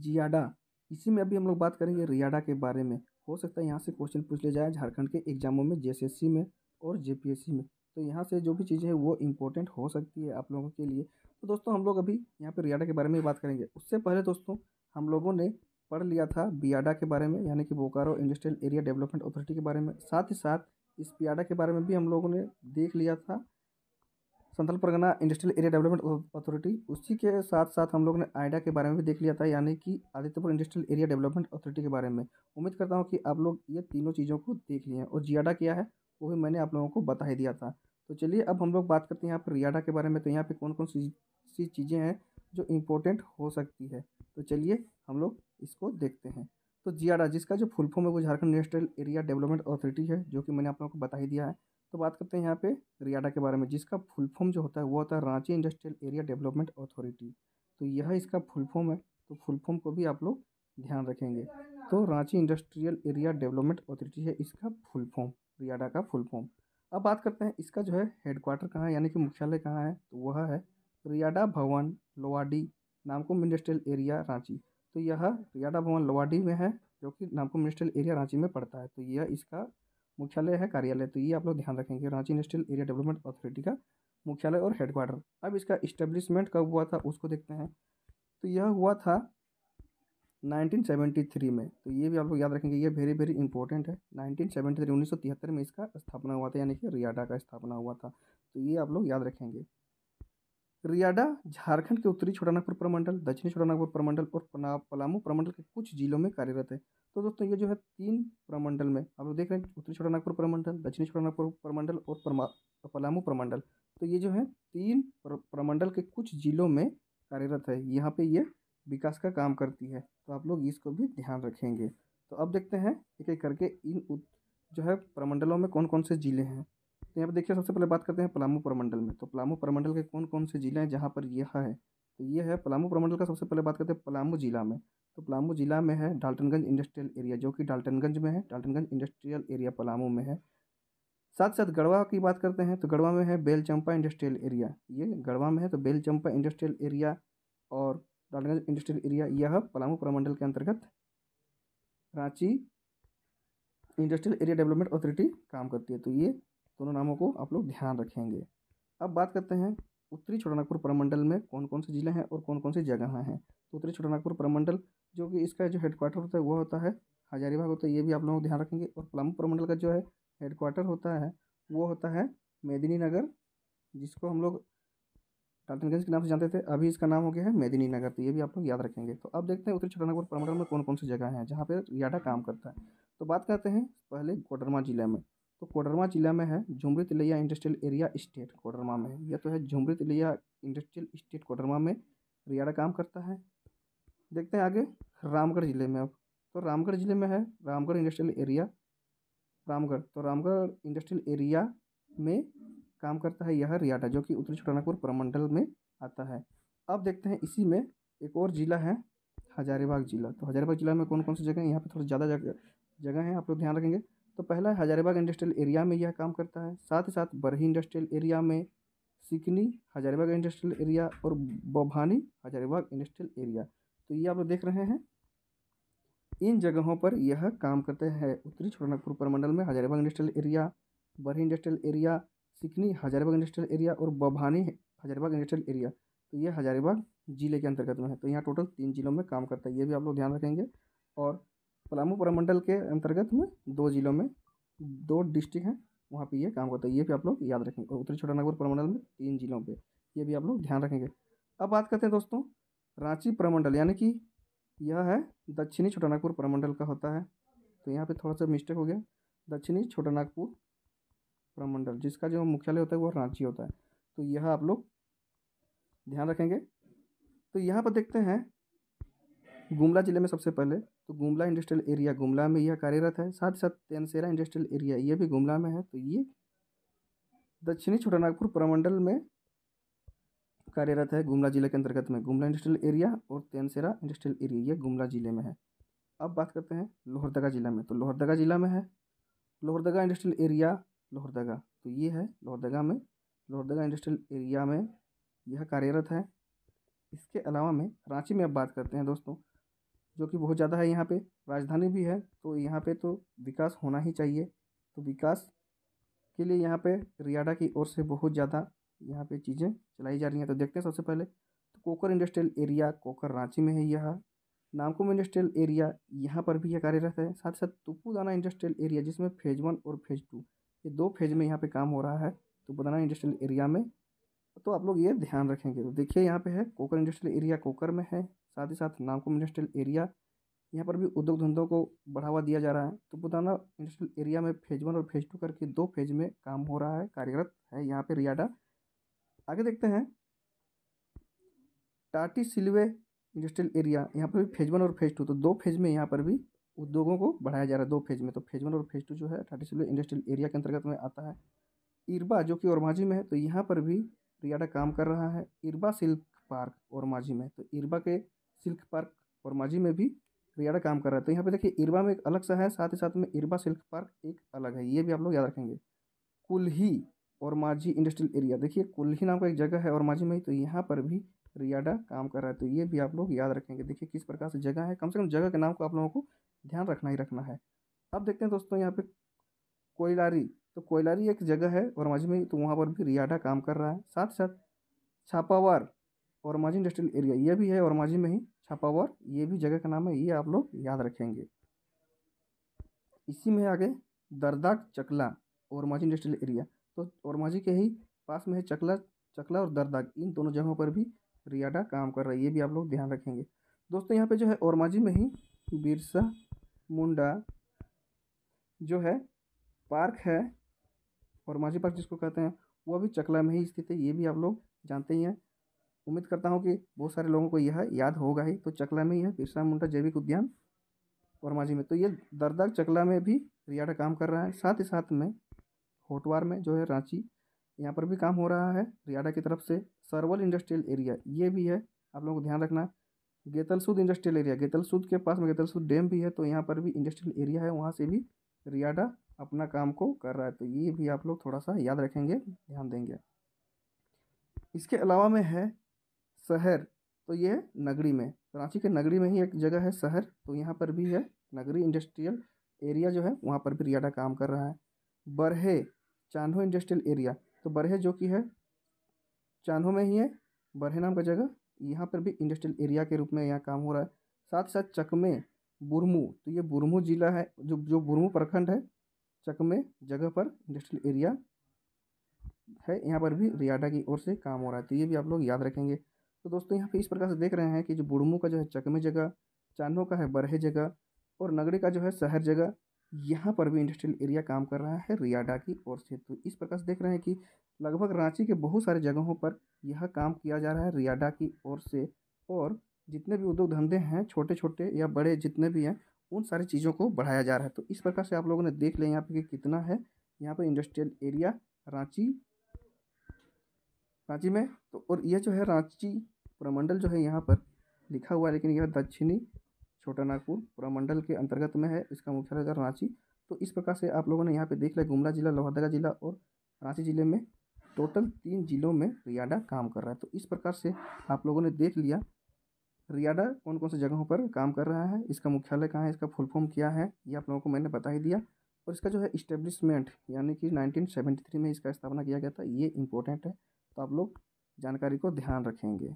जियाडा इसी में अभी हम लोग बात करेंगे रियाडा के बारे में। हो सकता है यहाँ से क्वेश्चन पूछ ले जाए झारखंड के एग्जामों में जे में और जेपीएससी में। तो यहाँ से जो भी चीज़ें हैं वो इम्पोर्टेंट हो सकती है आप लोगों के लिए। तो दोस्तों हम लोग अभी यहाँ पर रियाडा के बारे में बात करेंगे। उससे पहले दोस्तों हम लोगों ने पढ़ लिया था बियाडा के बारे में, यानी कि Bokaro industrial area development authority के बारे में। साथ ही साथ इस बियाडा के बारे में भी हम लोगों ने देख लिया था। Santhal Pargana industrial area development authority उसी के साथ साथ हम लोग ने आइडा के बारे में भी देख लिया था, यानी कि Adityapur industrial area development authority के बारे में। उम्मीद करता हूँ कि आप लोग ये तीनों चीज़ों को देख लिए हैं। और जियाडा क्या है, वो भी मैंने आप लोगों को बता ही दिया था। तो चलिए, अब हम लोग बात करते हैं यहाँ पर रियाडा के बारे में। तो यहाँ पर कौन कौन सी सी चीज़ें हैं जो इम्पोर्टेंट हो सकती है। तो चलिए, हम लोग इसको देखते हैं। तो जियाडा जिसका जो फुल फॉर्म है वो Jharkhand industrial area development authority है, जो कि मैंने आप लोगों को बता ही दिया है। तो बात करते हैं यहाँ पे रियाडा के बारे में, जिसका फुल फॉर्म जो होता है वो होता है Ranchi industrial area development authority. तो यह इसका फुल फॉर्म है तो फुल फॉर्म को भी आप लोग ध्यान रखेंगे। तो Ranchi industrial area development authority है इसका फुल फॉर्म रियाडा का फुल फॉर्म अब बात करते हैं इसका जो है हेडक्वार्टर कहाँ है, यानी कि मुख्यालय कहाँ है तो वह है रियाडा भवन लोवाडी नामकुम इंडस्ट्रियल एरिया, रांची। तो यह रियाडा भवन लोवाडी में है, जो कि नामकुम इंडस्ट्रियल एरिया रांची में पड़ता है। तो यह इसका मुख्यालय है, कार्यालय। तो ये आप लोग ध्यान रखेंगे, Ranchi industrial area development authority का मुख्यालय और हेडक्वार्टर। अब इसका इस्टेब्लिशमेंट कब हुआ था, उसको देखते हैं। तो यह हुआ था 1973 में। तो ये भी आप लोग याद रखेंगे, ये वेरी वेरी इंपॉर्टेंट है। 1973 उन्नीस में इसका स्थापना हुआ था, यानी कि रियाडा का स्थापना हुआ था। तो ये आप लोग याद रखेंगे। रियाडा, झारखंड के उत्तरी छोटानागपुर प्रमंडल, दक्षिणी छोटानागपुर प्रमंडल और पलामू प्रमंडल के कुछ जिलों में कार्यरत है। तो दोस्तों, ये जो है तीन प्रमंडल में आप लोग देख रहे हैं, उत्तरी छोटानागपुर प्रमंडल, दक्षिणी छोटानागपुर प्रमंडल और पलामू प्रमंडल। तो ये जो है तीन प्रमंडल के कुछ जिलों में कार्यरत है। यहाँ पे ये विकास का काम करती है। तो आप लोग इसको भी ध्यान रखेंगे। तो अब देखते हैं एक एक करके इन जो है प्रमंडलों में कौन कौन से ज़िले हैं। तो यहाँ पर देखिए, सबसे पहले बात करते हैं पलामू प्रमंडल में। तो पलामू प्रमंडल के कौन कौन से ज़िले हैं जहाँ पर यह है? तो ये है पलामू प्रमंडल का सबसे पहले बात करते हैं पलामू जिला में। तो पलामू जिला में है डाल्टनगंज इंडस्ट्रियल एरिया, जो कि डाल्टनगंज में है, डाल्टनगंज इंडस्ट्रियल एरिया पलामू में है। साथ साथ गढ़वा की बात करते हैं तो गढ़वा में है बेलचंपा इंडस्ट्रियल एरिया। ये गढ़वा में है तो बेलचंपा इंडस्ट्रियल एरिया और डाल्टनगंज इंडस्ट्रियल एरिया, यह पलामू प्रमंडल के अंतर्गत Ranchi industrial area development authority काम करती है। तो ये दोनों नामों को आप लोग ध्यान रखेंगे। अब बात करते हैं उत्तरी छोटानागपुर परमंडल में कौन कौन से ज़िले हैं और कौन कौन सी जगह हैं। तो उत्तरी छोटानागपुर प्रमंडल, जो कि इसका जो हेडक्वार्टर होता है वो होता है हजारीबाग होता है, ये भी आप लोगों को ध्यान रखेंगे। और पलामू प्रमंडल का जो है हेडक्वार्टर होता है, वो होता है मेदिनी नगर, जिसको हम लोग डाल्टनगंज के नाम से जानते थे, अभी इसका नाम हो गया है मेदिनी नगर तो ये भी आप लोग याद रखेंगे। तो अब देखते हैं उत्तरी छोटानागपुर प्रमंडल में कौन कौन सी जगह हैं, जहाँ पर याडा काम करता है। तो बात करते हैं पहले कोडरमा ज़िले में। तो कोडरमा जिला में है, Jhumri Telaiya industrial area state Koderma में यह तो है झुमरी तिलैया इंडस्ट्रियल स्टेट कोडरमा में। रियाड़ा काम करता है। देखते हैं आगे, रामगढ़ ज़िले में अब। तो रामगढ़ ज़िले में है, रामगढ़ इंडस्ट्रियल एरिया रामगढ़ तो रामगढ़ इंडस्ट्रियल एरिया में काम करता है यह रियाडा, जो कि उत्तरी छोटानागपुर प्रमंडल में आता है। अब देखते हैं इसी में एक और ज़िला है, हजारीबाग ज़िला। तो हजारीबाग ज़िला में कौन कौन सी जगह है? यहाँ पर थोड़ा ज़्यादा जगह जगह है, आप लोग ध्यान रखेंगे। तो पहला है हजारीबाग इंडस्ट्रियल एरिया में यह काम करता है। साथ ही साथ बरही इंडस्ट्रियल एरिया में सिकनी, हजारीबाग इंडस्ट्रियल एरिया और बभानी, हजारीबाग इंडस्ट्रियल एरिया। तो ये आप लोग देख रहे हैं। इन जगहों पर यह काम करते हैं। उत्तरी छोटानागपुर परमंडल में Hazaribagh industrial area, Barhi industrial area, Sikni, Hazaribagh industrial area और बभानी, हजारीबाग इंडस्ट्रियल एरिया। तो ये हजारीबाग ज़िले के अंतर्गत में है। तो यहाँ टोटल तीन जिलों में काम करता है। ये भी आप लोग ध्यान रखेंगे। और पलामू प्रमंडल के अंतर्गत में, दो जिलों में, दो डिस्ट्रिक्ट हैं, वहाँ पे ये काम करता है। ये भी आप लोग याद रखेंगे और उत्तरी छोटानागपुर प्रमंडल में तीन जिलों पे, ये भी आप लोग ध्यान रखेंगे। अब बात करते हैं दोस्तों, रांची प्रमंडल, यानी कि यह है दक्षिणी छोटानागपुर प्रमंडल का होता है। तो यहाँ पे थोड़ा सा मिस्टेक हो गया। दक्षिणी छोटानागपुर प्रमंडल, जिसका जो मुख्यालय होता है, वो रांची होता है। तो यह आप लोग ध्यान रखेंगे। तो यहाँ पर देखते हैं गुमला ज़िले में सबसे पहले तो गुमला इंडस्ट्रियल एरिया गुमला में यह कार्यरत है। साथ ही साथ तेनसेरा इंडस्ट्रियल एरिया ये भी गुमला में है। तो ये दक्षिणी छोटानागपुर प्रमंडल में कार्यरत है गुमला ज़िले के अंतर्गत में। गुमला इंडस्ट्रियल एरिया और तेनसेरा इंडस्ट्रियल एरिया ये गुमला ज़िले में है। अब बात करते हैं लोहरदगा जिला में। तो लोहरदगा जिला में है। Lohardaga industrial area Lohardaga. तो ये है लोहरदगा में। लोहरदगा इंडस्ट्रियल एरिया में यह कार्यरत है। इसके अलावा में रांची में अब बात करते हैं दोस्तों। जो कि बहुत ज़्यादा है यहाँ पे, राजधानी भी है तो यहाँ पे तो विकास होना ही चाहिए। तो विकास के लिए यहाँ पे रियाडा की ओर से बहुत ज़्यादा यहाँ पे चीज़ें चलाई जा रही हैं। तो देखते हैं सबसे पहले तो कोकर इंडस्ट्रियल एरिया कोकर रांची में है यह। नामकुम इंडस्ट्रियल एरिया यहाँ पर भी यह कार्यरत है। साथ साथ तुपुदाना इंडस्ट्रियल एरिया जिसमें फ़ेज़ वन और फ़ेज़ टू, ये दो फ़ेज़ में यहाँ पे काम हो रहा है तुपुदाना इंडस्ट्रियल एरिया में। तो आप लोग ये ध्यान रखेंगे। तो देखिए यहाँ पे है, कोकर इंडस्ट्रियल एरिया कोकर में है। साथ ही साथ नामकुम इंडस्ट्रियल एरिया यहाँ पर भी उद्योग धंधों को बढ़ावा दिया जा रहा है। तो पुताना इंडस्ट्रियल एरिया में फ़ेज़ वन और फ़ेज़ टू करके दो फ़ेज़ में काम हो रहा है, कार्यरत है यहाँ पर रियाडा आगे देखते हैं। टाटी सिलवे इंडस्ट्रियल एरिया यहाँ पर भी फ़ेज़ वन और फ़ेज़ टू तो दो फ़ेज़ में यहाँ पर भी उद्योगों को बढ़ाया जा रहा है दो फ़ेज़ में। तो फ़ेज़ वन और फ़ेज़ टू जो है टाटी सिलवे इंडस्ट्रियल एरिया के अंतर्गत में आता है। इरबा जो कि औरमाझी में है तो यहाँ पर भी रियाडा काम कर रहा है। इरबा सिल्क पार्क औरमाझी में तो इरबा के सिल्क पार्क औरमाझी में भी रियाडा काम कर रहा है। तो यहाँ पे देखिए इरबा में एक अलग सा है, साथ ही साथ में इरबा सिल्क पार्क एक अलग है। ये भी आप लोग याद रखेंगे। कुल्ही और माझी इंडस्ट्रियल एरिया। देखिए, कुल्ही नाम का एक जगह है और माझी में ही तो यहाँ पर भी रियाडा काम कर रहा है। तो ये भी आप लोग याद रखेंगे। देखिए, किस प्रकार से जगह है। कम से कम जगह के नाम को आप लोगों को ध्यान रखना ही रखना है। अब देखते हैं दोस्तों, यहाँ पे कोयलारी। तो कोयलारी एक जगह है और माझी में तो वहाँ पर भी रियाडा काम कर रहा है। साथ साथ छापावार। और माझी इंडस्ट्रियल एरिया ये भी है और माझी में ही छापावर ये भी जगह का नाम है, ये आप लोग याद रखेंगे। इसी में आगे दरदाग चकला और माझी इंडस्ट्रियल एरिया तो और माझी के ही पास में है चकला चकला और दरदाग इन दोनों जगहों पर भी रियाडा काम कर रहा है, ये भी आप लोग ध्यान रखेंगे। दोस्तों, यहाँ पे जो है और माझी में ही बिरसा मुंडा जो है पार्क है और माझी पार्क जिसको कहते हैं, वो भी चकला में ही स्थित है, ये भी आप लोग जानते ही हैं। उम्मीद करता हूँ कि बहुत सारे लोगों को यह याद होगा ही। तो चकला में ही है, बिरसा मुंडा, जैविक उद्यान और माझी में। तो ये दरदाग चकला में भी रियाडा काम कर रहा है। साथ ही साथ में होटवार में जो है रांची, यहाँ पर भी काम हो रहा है रियाडा की तरफ़ से। सरवल इंडस्ट्रियल एरिया, ये भी है, आप लोगों को ध्यान रखना। गेतलसूद इंडस्ट्रियल एरिया, गेतलसूद के पास में गेतलसूद डैम भी है तो यहाँ पर भी इंडस्ट्रियल एरिया है, वहाँ से भी रियाडा अपना काम को कर रहा है। तो ये भी आप लोग थोड़ा सा याद रखेंगे, ध्यान देंगे। इसके अलावा में है शहर तो ये नगरी में। रांची के नगरी में ही एक जगह है शहर तो यहाँ पर भी है नगरी इंडस्ट्रियल एरिया जो है, वहाँ पर भी रियाडा काम कर रहा है। बरहे, चान्हो इंडस्ट्रियल एरिया तो बरहे जो कि है, चान्हो में ही है, बरहे नाम का जगह, यहाँ पर भी इंडस्ट्रियल एरिया के रूप में यहाँ काम हो रहा है। साथ साथ चकमे, बुरमू तो ये बुरमू जिला है, जो जो बुरमू प्रखंड है, चकमे जगह पर इंडस्ट्रियल एरिया है, यहाँ पर भी रियाडा की ओर से काम हो रहा है तो ये भी आप लोग याद रखेंगे। तो दोस्तों यहाँ पे इस प्रकार से देख रहे हैं कि जो बुड़मू का जो है चकमे जगह, चान्हो का है बरहे जगह और नगरी का जो है शहर जगह, यहाँ पर भी इंडस्ट्रियल एरिया काम कर रहा है रियाडा की ओर से। तो इस प्रकार से देख रहे हैं कि लगभग रांची के बहुत सारे जगहों पर यह काम किया जा रहा है रियाडा की ओर से और जितने भी उद्योग धंधे हैं छोटे छोटे या बड़े जितने भी हैं, उन सारी चीज़ों को बढ़ाया जा रहा है। तो इस प्रकार से आप लोगों ने देख लिया यहाँ पे कि कितना है यहाँ पर इंडस्ट्रियल एरिया रांची रांची में। तो और यह जो है रांची प्रमंडल जो है यहाँ पर लिखा हुआ है, लेकिन यह दक्षिणी छोटा नागपुर प्रमंडल के अंतर्गत में है, इसका मुख्यालय रांची। तो इस प्रकार से आप लोगों ने यहाँ पे देख लिया, गुमला जिला, लोहरदगा जिला और रांची ज़िले में टोटल तीन जिलों में रियाडा काम कर रहा है। तो इस प्रकार से आप लोगों ने देख लिया, रियाडा कौन कौन सी जगहों पर काम कर रहा है, इसका मुख्यालय कहाँ है, इसका फुल फॉर्म क्या है, ये आप लोगों को मैंने बता ही दिया। और इसका जो है इस्टेब्लिशमेंट यानी कि 1973 में इसका स्थापना किया गया था, ये इंपॉर्टेंट है। तो आप लोग जानकारी को ध्यान रखेंगे।